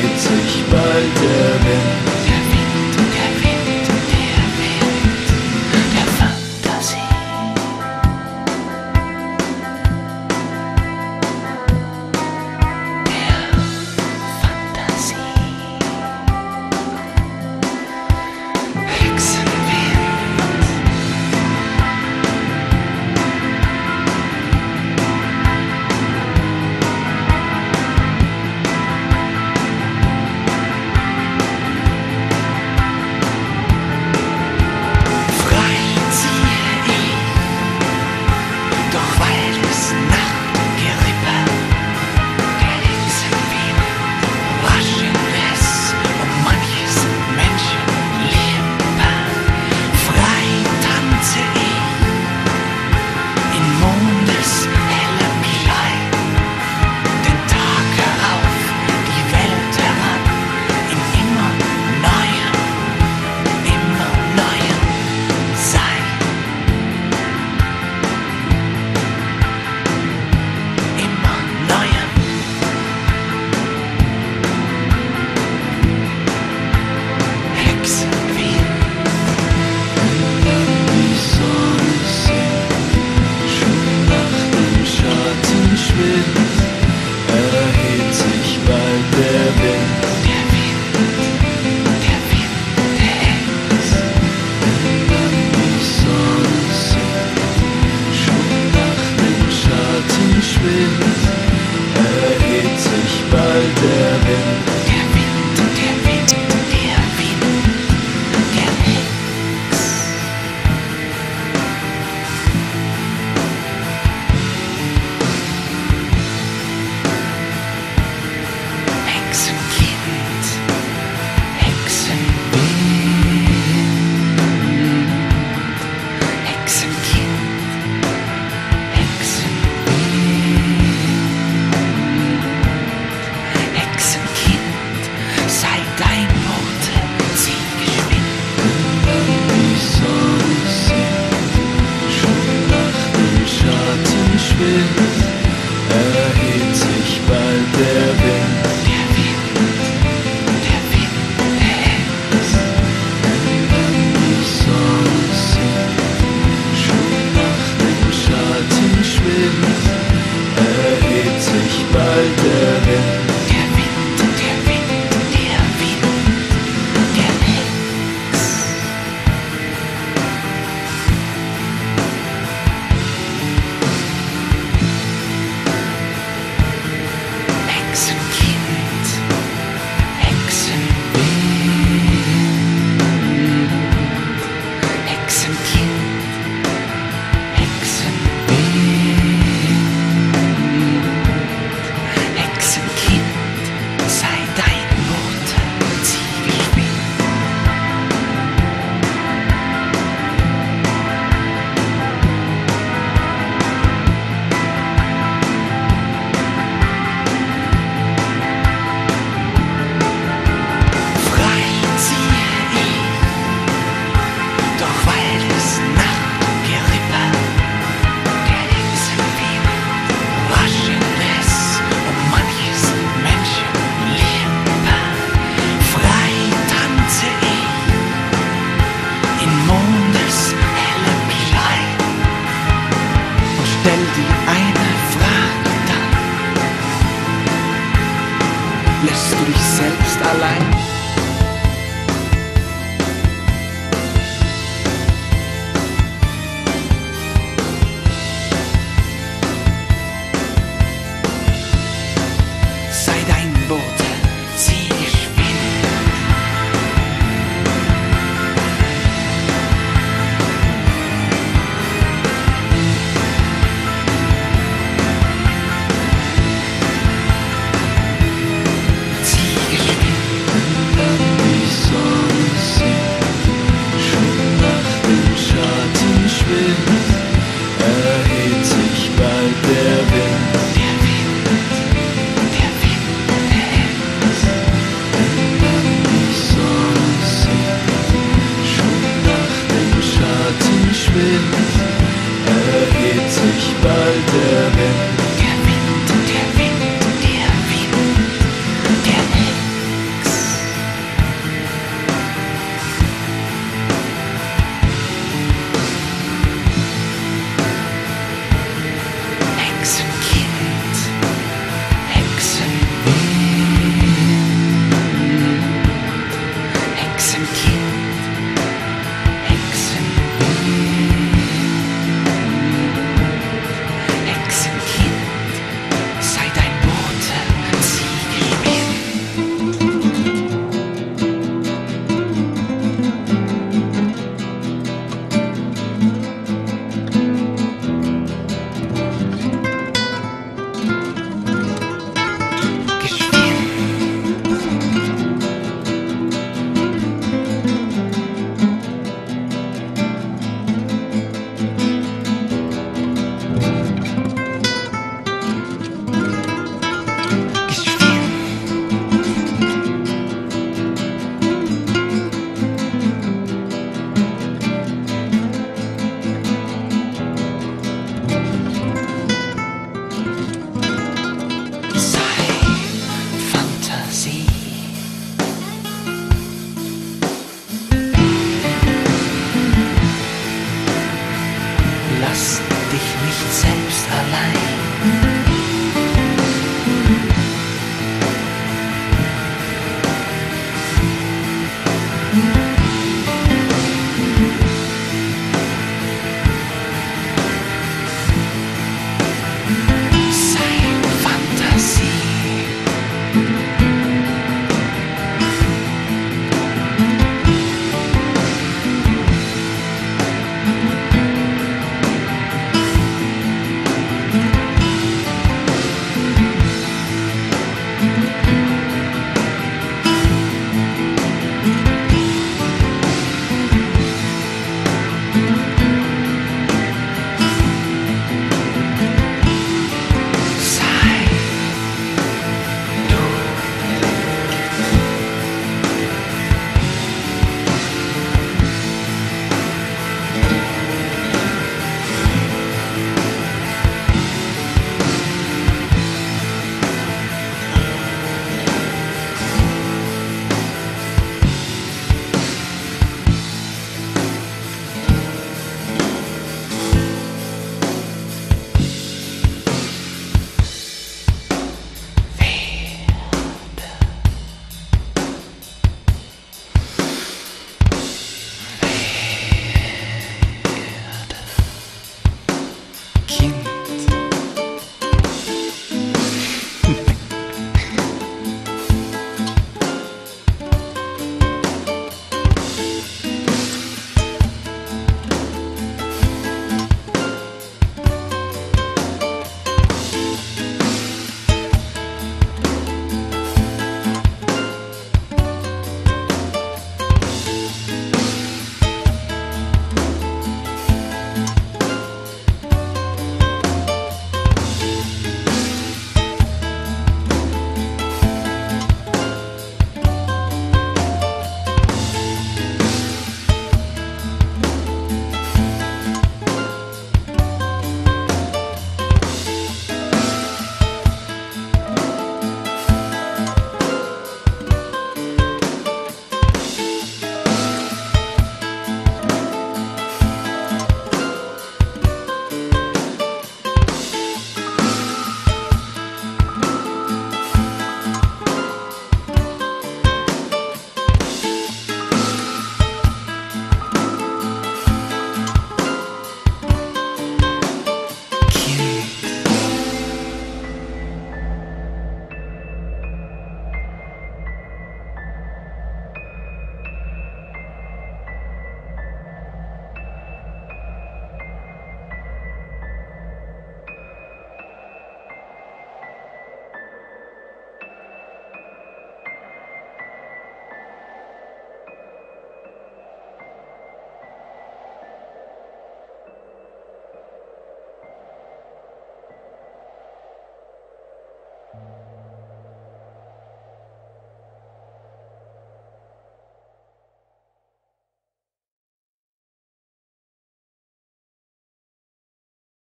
dreht sich bald der Wind.